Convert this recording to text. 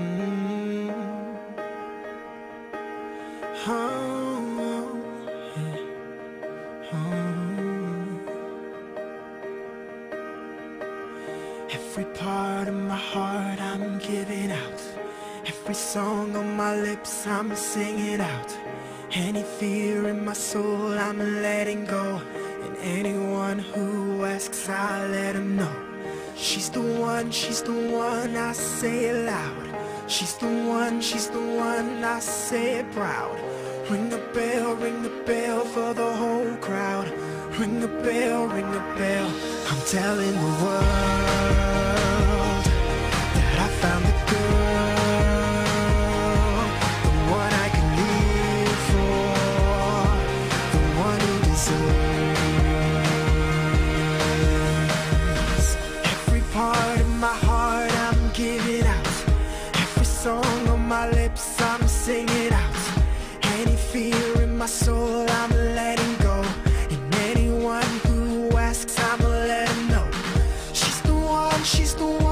Oh, Every part of my heart I'm giving out. Every song on my lips I'm singing out. Any fear in my soul I'm letting go. And anyone who asks I let them know. She's the one, she's the one, I say it loud. She's the one, she's the one, I say it proud. Ring the bell, ring the bell for the whole crowd. Ring the bell, ring the bell. I'm telling the world lips, I'm singing out. Any fear in my soul, I'm letting go. And anyone who asks, I'm letting know. She's the one, she's the one.